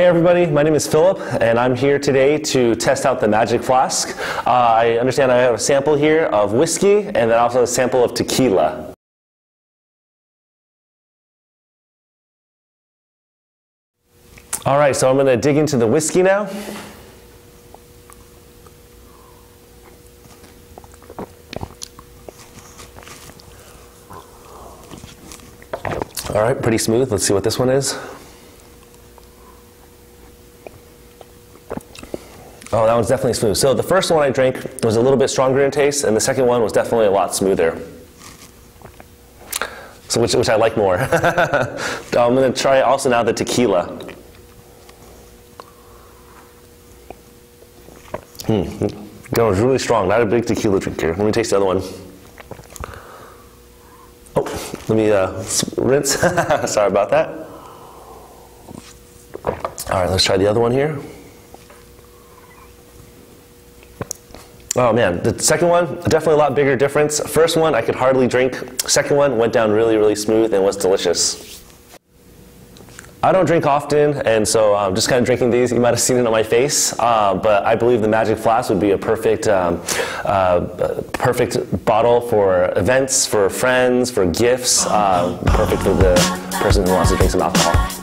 Hey everybody, my name is Philip, and I'm here today to test out the Magic Flask. Uh, I understand I have a sample here of whiskey, and then also a sample of tequila. All right, so I'm gonna dig into the whiskey now. All right, pretty smooth. Let's see what this one is. Oh, that one's definitely smooth. So the first one I drank was a little bit stronger in taste, and the second one was definitely a lot smoother. So which, which I like more. I'm gonna try also now the tequila. Hmm, goes really strong. Not a big tequila drinker. Let me taste the other one. Oh, let me uh, rinse. Sorry about that. All right, let's try the other one here. Oh man, the second one, definitely a lot bigger difference. First one, I could hardly drink. Second one went down really, really smooth and was delicious. I don't drink often, and so I'm just kind of drinking these. You might have seen it on my face, uh, but I believe the Magic Flask would be a perfect, um, uh, perfect bottle for events, for friends, for gifts. Uh, perfect for the person who wants to drink some alcohol.